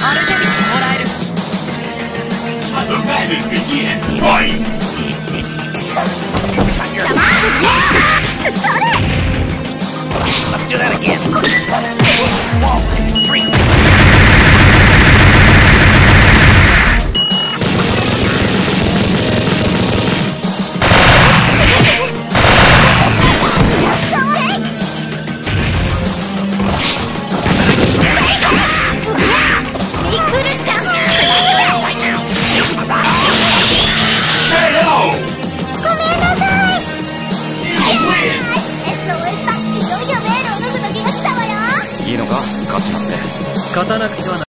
win! アルテ いいのか？勝ちまって勝たなくてはな